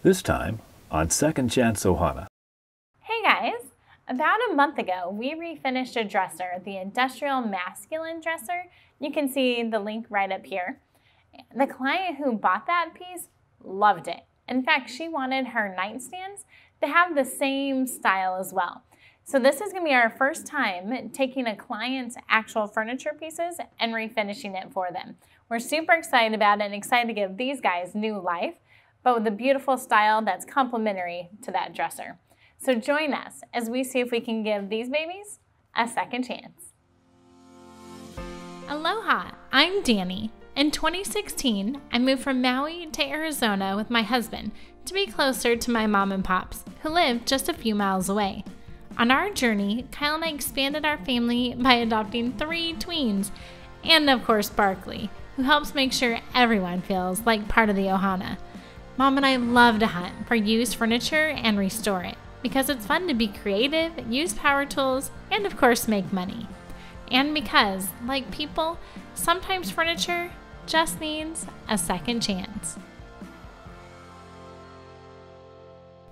This time on Second Chance Ohana. Hey guys! About a month ago, we refinished a dresser, the Industrial Masculine Dresser. You can see the link right up here. The client who bought that piece loved it. In fact, she wanted her nightstands to have the same style as well. So this is gonna be our first time taking a client's actual furniture pieces and refinishing it for them. We're super excited about it and excited to give these guys new life, but with a beautiful style that's complementary to that dresser. So join us as we see if we can give these babies a second chance. Aloha, I'm Dani. In 2016, I moved from Maui to Arizona with my husband to be closer to my mom and pops, who live just a few miles away. On our journey, Kyle and I expanded our family by adopting three tweens, and of course, Barkley, who helps make sure everyone feels like part of the Ohana. Mom and I love to hunt for used furniture and restore it because it's fun to be creative, use power tools, and of course, make money. And because, like people, sometimes furniture just needs a second chance.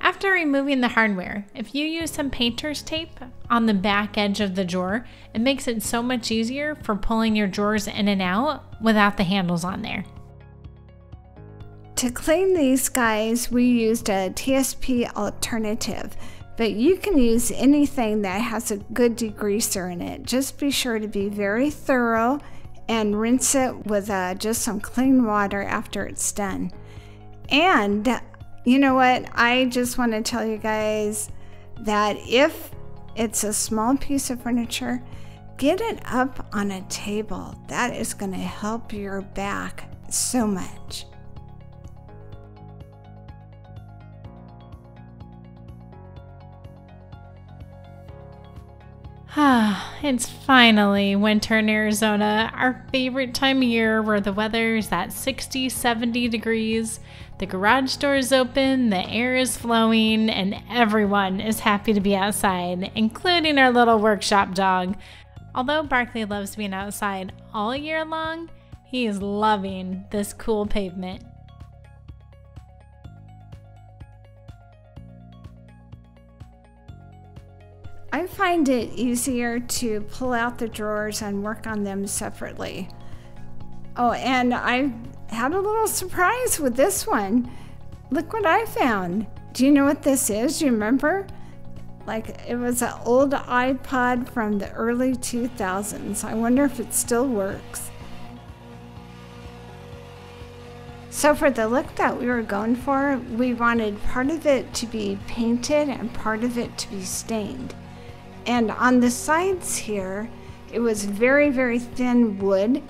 After removing the hardware, if you use some painter's tape on the back edge of the drawer, it makes it so much easier for pulling your drawers in and out without the handles on there. To clean these guys, we used a TSP alternative, but you can use anything that has a good degreaser in it. Just be sure to be very thorough and rinse it with uh, just some clean water after it's done. And you know what? I just want to tell you guys that if it's a small piece of furniture, get it up on a table. That is going to help your back so much. it's finally winter in Arizona, our favorite time of year where the weather is at 60, 70 degrees. The garage door is open, the air is flowing, and everyone is happy to be outside, including our little workshop dog. Although Barkley loves being outside all year long, he is loving this cool pavement. I find it easier to pull out the drawers and work on them separately. Oh, and I had a little surprise with this one. Look what I found. Do you know what this is? Do you remember? Like it was an old iPod from the early 2000s. I wonder if it still works. So for the look that we were going for, we wanted part of it to be painted and part of it to be stained. And on the sides here, it was very, very thin wood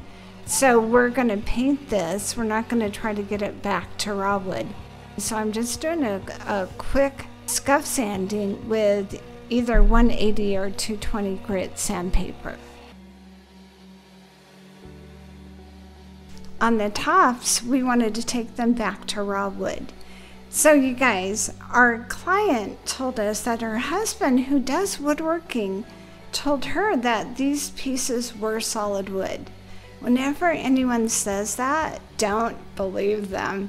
so we're going to paint this. We're not going to try to get it back to raw wood. So I'm just doing a, a quick scuff sanding with either 180 or 220 grit sandpaper. On the tops, we wanted to take them back to raw wood. So, you guys, our client told us that her husband, who does woodworking, told her that these pieces were solid wood. Whenever anyone says that, don't believe them.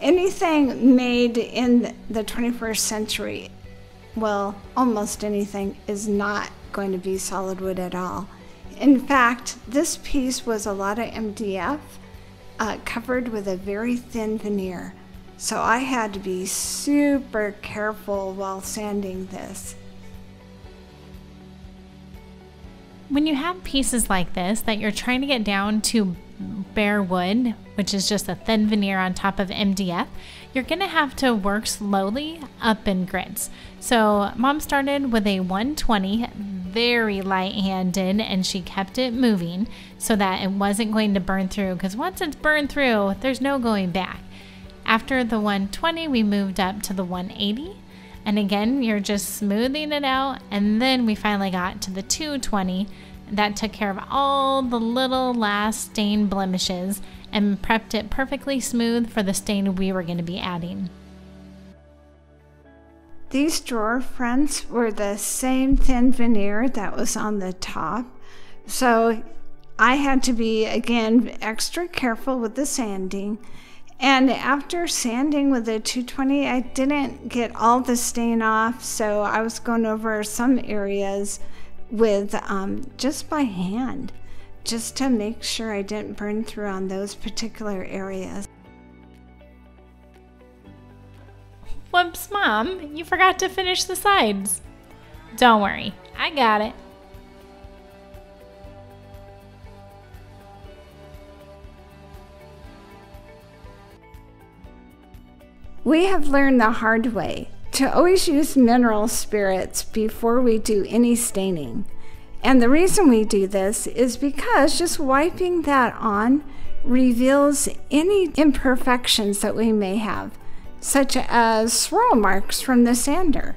Anything made in the 21st century, well, almost anything, is not going to be solid wood at all. In fact, this piece was a lot of MDF uh, covered with a very thin veneer. So I had to be super careful while sanding this. When you have pieces like this that you're trying to get down to bare wood, which is just a thin veneer on top of MDF, you're going to have to work slowly up in grits. So, mom started with a 120, very light handed, and she kept it moving so that it wasn't going to burn through. Because once it's burned through, there's no going back. After the 120, we moved up to the 180 and again, you're just smoothing it out. And then we finally got to the 220 that took care of all the little last stain blemishes and prepped it perfectly smooth for the stain we were going to be adding. These drawer fronts were the same thin veneer that was on the top. So I had to be, again, extra careful with the sanding And after sanding with the 220, I didn't get all the stain off, so I was going over some areas with um, just by hand, just to make sure I didn't burn through on those particular areas. Whoops, Mom, you forgot to finish the sides. Don't worry, I got it. We have learned the hard way to always use mineral spirits before we do any staining. And the reason we do this is because just wiping that on reveals any imperfections that we may have, such as swirl marks from the sander.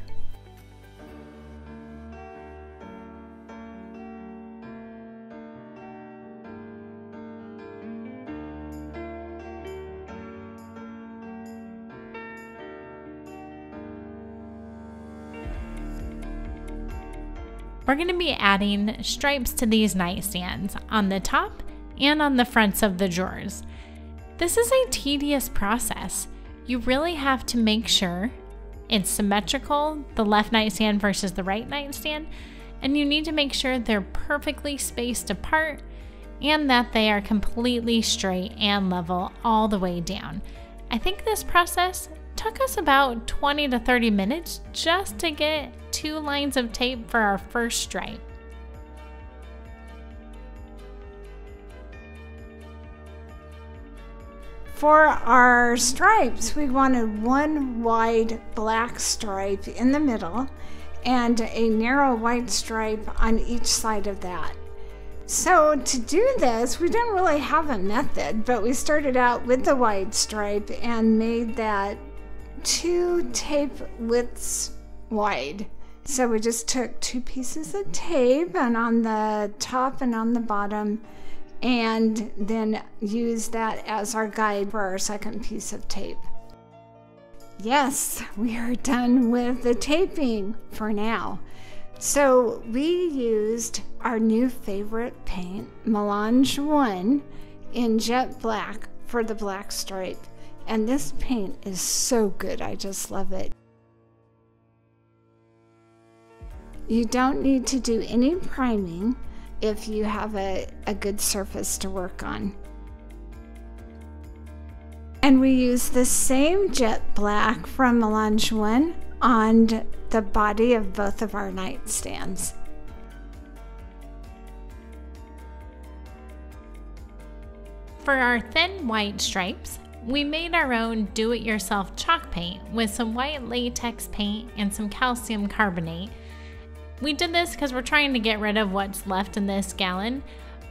We're going to be adding stripes to these nightstands on the top and on the fronts of the drawers. This is a tedious process. You really have to make sure it's symmetrical, the left nightstand versus the right nightstand, and you need to make sure they're perfectly spaced apart and that they are completely straight and level all the way down. I think this process took us about 20 to 30 minutes just to get two lines of tape for our first stripe. For our stripes, we wanted one wide black stripe in the middle and a narrow white stripe on each side of that. So to do this, we didn't really have a method, but we started out with the white stripe and made that two tape widths wide. So we just took two pieces of tape and on the top and on the bottom and then used that as our guide for our second piece of tape. Yes, we are done with the taping for now. So we used our new favorite paint, Melange 1, in jet black for the black stripe. And this paint is so good, I just love it. You don't need to do any priming if you have a, a good surface to work on. And we use the same jet black from Melange 1 on the body of both of our nightstands. For our thin white stripes, we made our own do-it-yourself chalk paint with some white latex paint and some calcium carbonate we did this because we're trying to get rid of what's left in this gallon,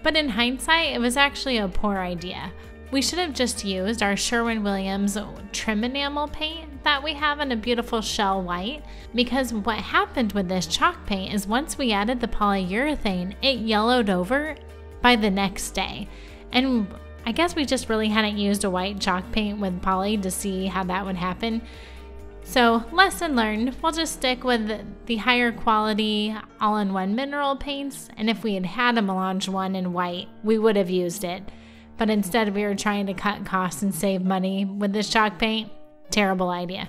but in hindsight, it was actually a poor idea. We should have just used our Sherwin-Williams trim enamel paint that we have in a beautiful shell white because what happened with this chalk paint is once we added the polyurethane, it yellowed over by the next day. And I guess we just really hadn't used a white chalk paint with poly to see how that would happen. So, lesson learned, we'll just stick with the higher quality all in one mineral paints. And if we had had a Melange one in white, we would have used it. But instead, we were trying to cut costs and save money with this chalk paint. Terrible idea.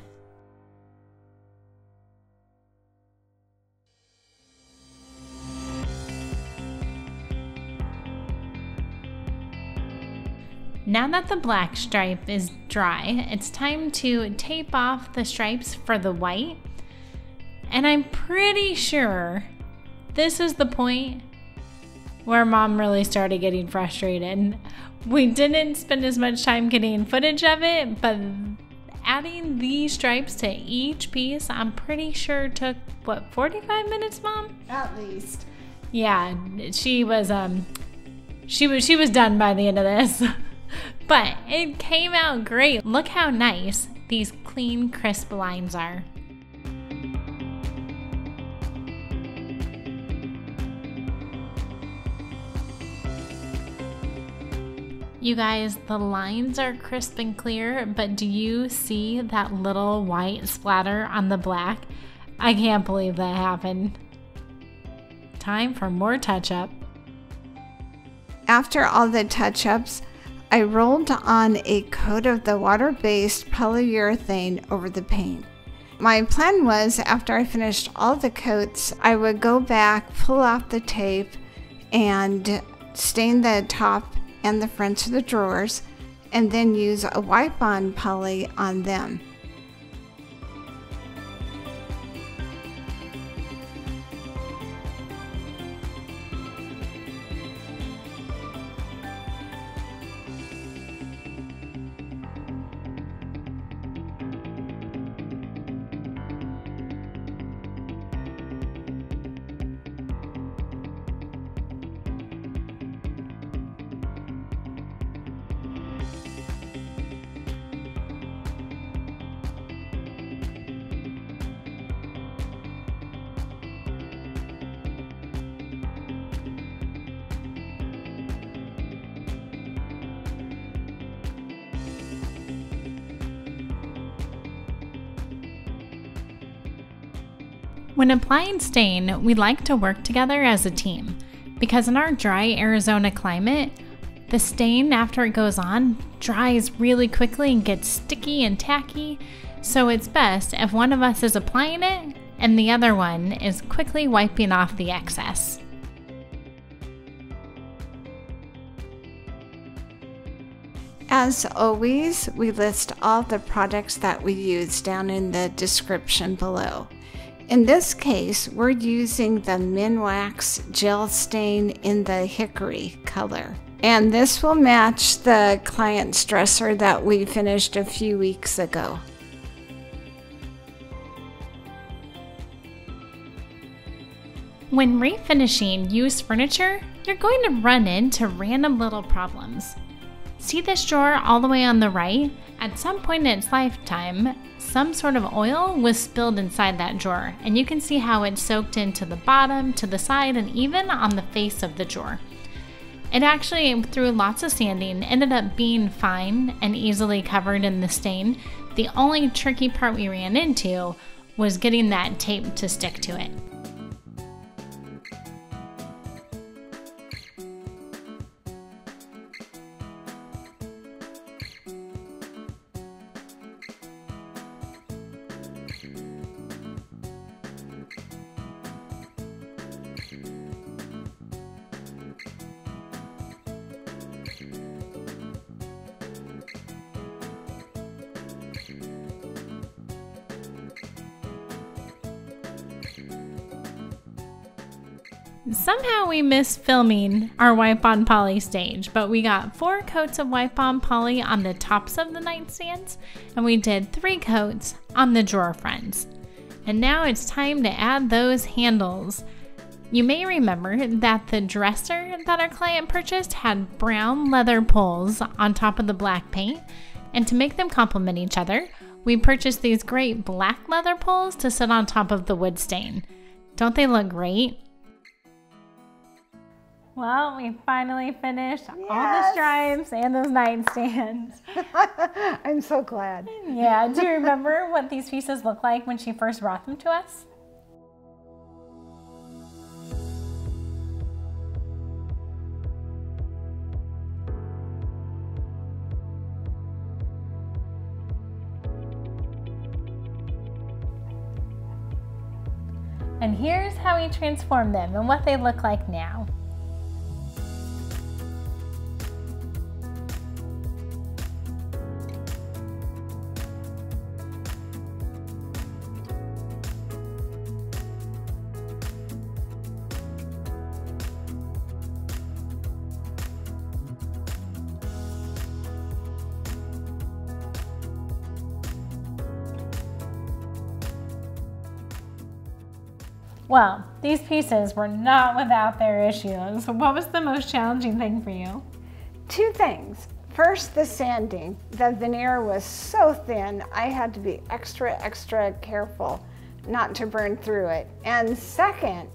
Now that the black stripe is dry, it's time to tape off the stripes for the white. And I'm pretty sure this is the point where mom really started getting frustrated. We didn't spend as much time getting footage of it, but adding these stripes to each piece, I'm pretty sure took what 45 minutes, mom? At least. Yeah, she was um she was she was done by the end of this. But it came out great. Look how nice these clean, crisp lines are. You guys, the lines are crisp and clear, but do you see that little white splatter on the black? I can't believe that happened. Time for more touch up. After all the touch ups, I rolled on a coat of the water-based polyurethane over the paint. My plan was after I finished all the coats, I would go back, pull off the tape, and stain the top and the fronts of the drawers, and then use a wipe-on poly on them. When applying stain, we like to work together as a team because in our dry Arizona climate, the stain after it goes on dries really quickly and gets sticky and tacky. So it's best if one of us is applying it and the other one is quickly wiping off the excess. As always, we list all the products that we use down in the description below. In this case, we're using the Minwax gel stain in the hickory color. And this will match the client's dresser that we finished a few weeks ago. When refinishing used furniture, you're going to run into random little problems. See this drawer all the way on the right? At some point in its lifetime, some sort of oil was spilled inside that drawer, and you can see how it soaked into the bottom, to the side, and even on the face of the drawer. It actually, through lots of sanding, ended up being fine and easily covered in the stain. The only tricky part we ran into was getting that tape to stick to it. Somehow we missed filming our wipe on poly stage, but we got four coats of wipe on poly on the tops of the nightstands, and we did three coats on the drawer fronts. And now it's time to add those handles. You may remember that the dresser that our client purchased had brown leather pulls on top of the black paint, and to make them complement each other, we purchased these great black leather pulls to sit on top of the wood stain. Don't they look great? Well, we finally finished yes. all the stripes and those nightstands. I'm so glad. Yeah. Do you remember what these pieces looked like when she first brought them to us? And here's how we transformed them and what they look like now. Well, these pieces were not without their issues. What was the most challenging thing for you? Two things. First, the sanding. The veneer was so thin, I had to be extra, extra careful not to burn through it. And second,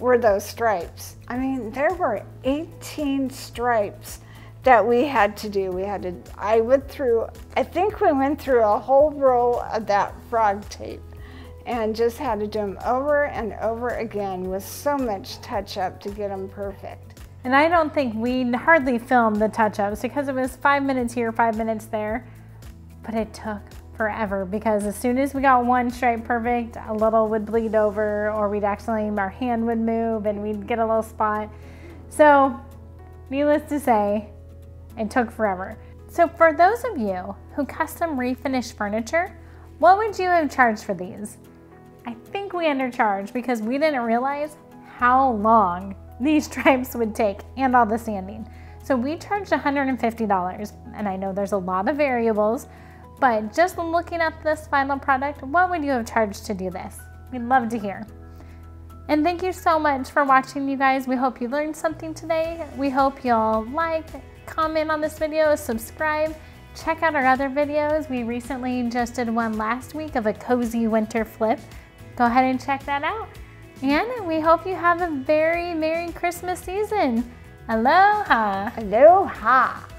were those stripes. I mean, there were 18 stripes that we had to do. We had to, I went through, I think we went through a whole roll of that frog tape and just had to do them over and over again with so much touch up to get them perfect. And I don't think we hardly filmed the touch-ups because it was five minutes here, five minutes there. But it took forever because as soon as we got one stripe perfect, a little would bleed over or we'd actually, our hand would move and we'd get a little spot. So needless to say, it took forever. So for those of you who custom refinish furniture, what would you have charged for these? I think we undercharged because we didn't realize how long these stripes would take and all the sanding. So we charged $150 and I know there's a lot of variables, but just looking at this final product, what would you have charged to do this? We'd love to hear. And thank you so much for watching, you guys. We hope you learned something today. We hope you'll like, comment on this video, subscribe, check out our other videos. We recently just did one last week of a cozy winter flip. Go ahead and check that out. And we hope you have a very Merry Christmas season. Aloha. Aloha.